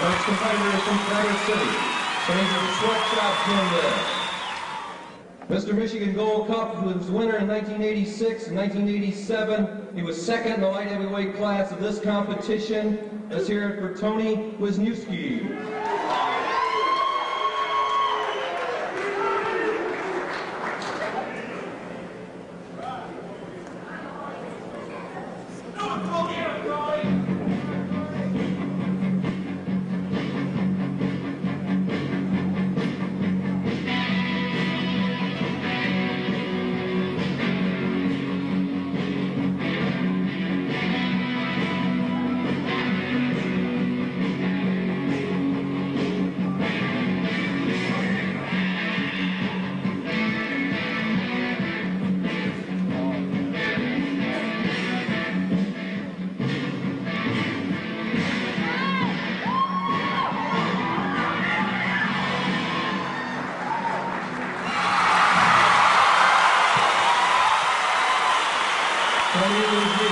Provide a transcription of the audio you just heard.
competitor is from Traverse City. He's a sweatshop Gym Mr. Michigan Gold Cup was winner in 1986 and 1987. He was second in the light heavyweight class of this competition. Let's hear it for Tony Wisniewski. Thank you.